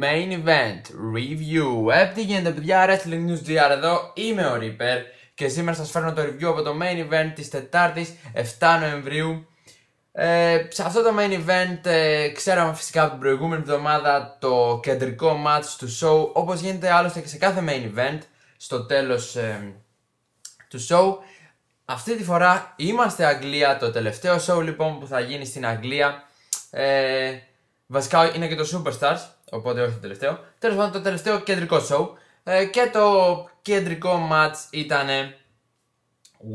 Main Event Review. Ε, τι γίνεται, παιδιά, Wrestling News GR εδώ. Είμαι ο Reaper και σήμερα σας φέρνω το review από το Main Event της Τετάρτης 7 Νοεμβρίου. Ε, σε αυτό το Main Event ε, ξέραμε φυσικά από την προηγούμενη εβδομάδα το κεντρικό match του show όπως γίνεται άλλωστε και σε κάθε Main Event στο τέλος ε, του show. Αυτή τη φορά είμαστε Αγγλία, το τελευταίο show λοιπόν που θα γίνει στην Αγγλία. Ε, βασικά είναι και το Superstars, οπότε όχι το τελευταίο. Τέλος πάντων το τελευταίο κεντρικό show. Ε, και το κεντρικό match ήταν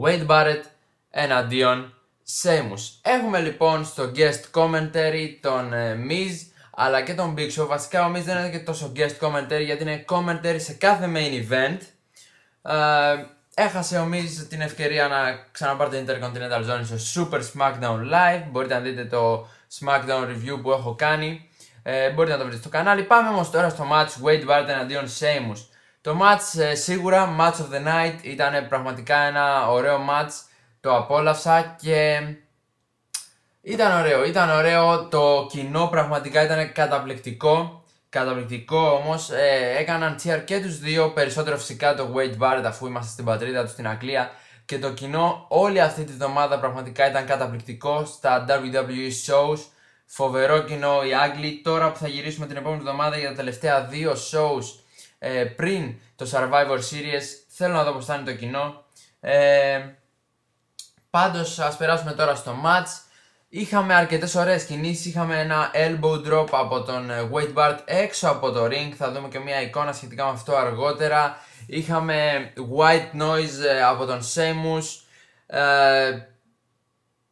Wade Barrett εναντίον Sheamus. Έχουμε λοιπόν στο guest commentary τον ε, Miz αλλά και τον Big Show. Βασικά ο Miz δεν είναι και τόσο guest commentary γιατί είναι commentary σε κάθε main event. Ε, έχασε ο Miz την ευκαιρία να ξαναπάρει το Intercontinental Zone στο Super SmackDown Live. Μπορείτε να δείτε το SmackDown review που έχω κάνει. Ε, μπορείτε να το βρείτε στο κανάλι. Πάμε όμως τώρα στο match Wade Barrett εναντίον Sheamus. Το match ε, σίγουρα match of the night ήταν πραγματικά ένα ωραίο match. Το απόλαυσα και ήταν ωραίο, ήταν ωραίο. Το κοινό πραγματικά ήταν καταπληκτικό. Καταπληκτικό όμως. Ε, έκαναν cheer και τους δύο. Περισσότερο φυσικά το Wade Barrett αφού είμαστε στην πατρίδα του στην Αγγλία. Και το κοινό όλη αυτή τη βδομάδα πραγματικά ήταν καταπληκτικό στα WWE shows. Φοβερό κοινό οι Άγγλοι. Τώρα που θα γυρίσουμε την επόμενη εβδομάδα για τα τελευταία δύο shows ε, πριν το Survivor Series, θέλω να δω πώς θα είναι το κοινό. Ε, Πάντως, ας περάσουμε τώρα στο match. Είχαμε αρκετές ωραίες κινήσεις, είχαμε ένα elbow drop από τον ε, Wade Barrett έξω από το ring, θα δούμε και μια εικόνα σχετικά με αυτό αργότερα. Είχαμε white noise ε, από τον Sheamus, ε,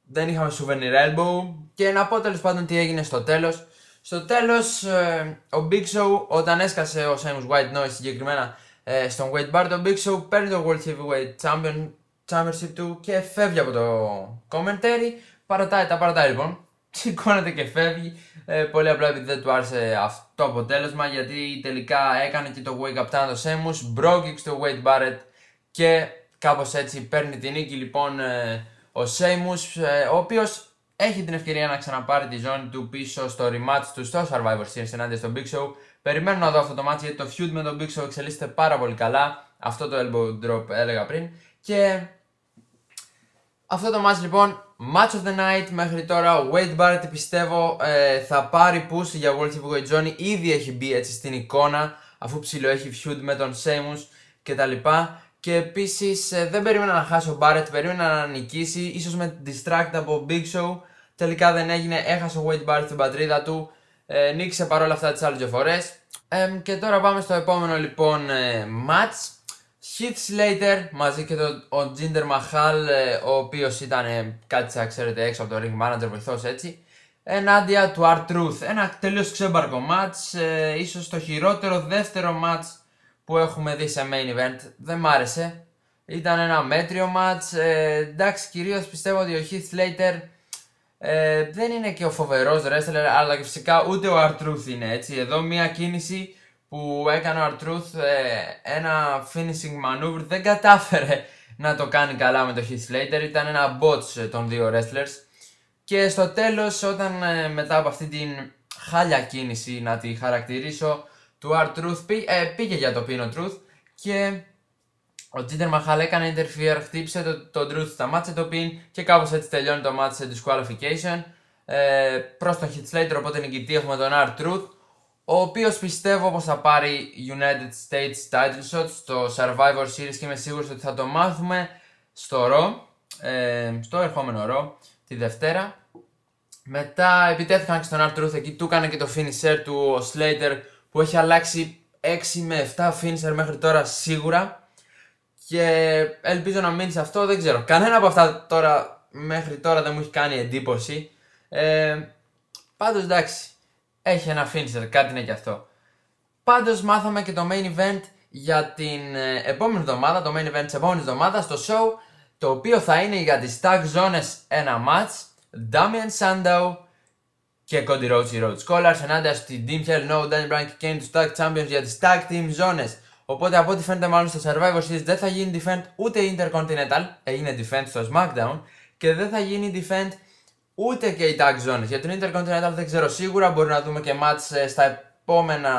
δεν είχαμε souvenir elbow και να πω τέλος πάντων τι έγινε στο τέλος. Στο τέλος ε, ο Big Show όταν έσκασε ο Sheamus white noise συγκεκριμένα ε, στον Wade Barrett, ο Big Show παίρνει το World Heavyweight Champion, Championship του και φεύγει από το commentary Παρατάει, τα παρατάει λοιπόν. Σηκώνεται και φεύγει. Ε, πολύ απλά επειδή δεν του άρεσε αυτό το αποτέλεσμα γιατί τελικά έκανε και το wake up down το Σέμους, μπρόκιξ το Wade Barrett και κάπως έτσι παίρνει την νίκη λοιπόν ε, ο Σέμους ε, ο οποίος έχει την ευκαιρία να ξαναπάρει τη ζώνη του πίσω στο rematch του στο Survivor Series ενάντια στο Big Show. Περιμένω να δω αυτό το match γιατί το feud με τον Big Show εξελίσσεται πάρα πολύ καλά. Αυτό το elbow drop έλεγα πριν. Και αυτό το match λοιπόν Match of the night μέχρι τώρα ο Wade Barrett πιστεύω ε, θα πάρει push για World Heavyweight Johnny Ήδη έχει μπει έτσι στην εικόνα αφού ψηλό έχει feud με τον Sheamus κτλ. Και επίσης ε, δεν περίμενα να χάσει ο Barrett, περίμενα να νικήσει, ίσως με distract από Big Show. Τελικά δεν έγινε, έχασε ο Wade Barrett στην πατρίδα του, ε, νίκησε παρόλα αυτά τις άλλες δύο φορές. Ε, και τώρα πάμε στο επόμενο λοιπόν ε, match. Heath Slater μαζί και το, ο Jinder Mahal, ε, ο οποίος ήταν ε, κάτι σαν ξέρετε έξω από το ring manager, βοηθός έτσι. Ενάντια του R-Truth. Ένα τελείως ξέμπαρκο match, ε, ίσως το χειρότερο δεύτερο match που έχουμε δει σε main event. Δεν μ' άρεσε. Ήταν ένα μέτριο match. Ε, εντάξει, κυρίως πιστεύω ότι ο Heath Slater ε, δεν είναι και ο φοβερός wrestler, αλλά και φυσικά ούτε ο R-Truth είναι έτσι. Εδώ μία κίνηση που έκανε ο Artruth ε, ένα finishing maneuver δεν κατάφερε να το κάνει καλά με το Heath Slater ήταν ένα bots ε, των δύο wrestlers και στο τέλος όταν ε, μετά από αυτή την χάλια κίνηση να τη χαρακτηρίσω του R-Truth πήγε για το Pino Truth και ο Jinder Mahal έκανε interfere, χτύπησε το, το Truth, σταμάτησε το pin και κάπως έτσι τελειώνει το match σε disqualification ε, προς τον Heath Slater οπότε νικητή έχουμε τον R-Truth ο οποίος πιστεύω πως θα πάρει United States title shot στο Survivor Series και είμαι σίγουρος ότι θα το μάθουμε στο Raw, ε, στο ερχόμενο Raw, τη Δευτέρα. Μετά επιτέθηκαν και στον R-Truth, εκεί του έκανε και το finisher του ο Slater που έχει αλλάξει 6 με 7 finisher μέχρι τώρα σίγουρα και ελπίζω να μείνει σε αυτό, δεν ξέρω. Κανένα από αυτά τώρα μέχρι τώρα δεν μου έχει κάνει εντύπωση. Ε, πάντως εντάξει, έχει ένα finisher, κάτι είναι και αυτό. Πάντως μάθαμε και το main event για την ε, επόμενη εβδομάδα, το main event της επόμενης εβδομάδας στο show, το οποίο θα είναι για τις tag zones ένα match. Damian Sandow και Cody Rhodes οι Rhodes Scholars ενάντια στη Team Hell No, Daniel Bryan και Kane του tag champions για τις tag team zones. Οπότε από ό,τι φαίνεται μάλλον στο Survivor Series δεν θα γίνει defend ούτε Intercontinental, έγινε defend στο SmackDown και δεν θα γίνει defend ούτε και οι tag zones. Για τον Intercontinental δεν ξέρω σίγουρα, μπορεί να δούμε και match ε, στα επόμενα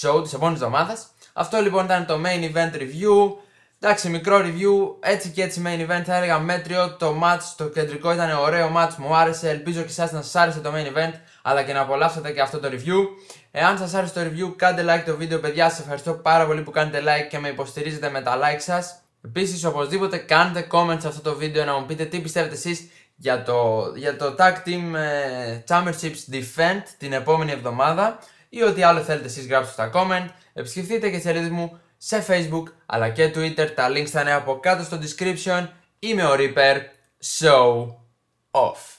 show τη επόμενη εβδομάδα. Αυτό λοιπόν ήταν το main event review. Εντάξει, μικρό review, έτσι και έτσι main event, θα έλεγα μέτριο. Το match, το κεντρικό ήταν ωραίο match, μου άρεσε. Ελπίζω και εσάς να σας άρεσε το main event, αλλά και να απολαύσετε και αυτό το review. Εάν σας άρεσε το review, κάντε like το βίντεο, παιδιά. Σας ευχαριστώ πάρα πολύ που κάνετε like και με υποστηρίζετε με τα like σας. Επίσης, οπωσδήποτε κάντε comment σε αυτό το βίντεο να μου πείτε τι πιστεύετε εσείς για το, για το Tag Team ε, Championships Defend την επόμενη εβδομάδα ή ό,τι άλλο θέλετε εσείς γράψτε στα comment. Επισκεφτείτε και τις σελίδες μου σε Facebook αλλά και Twitter. Τα links θα είναι από κάτω στο description. Είμαι ο Reaper. So off.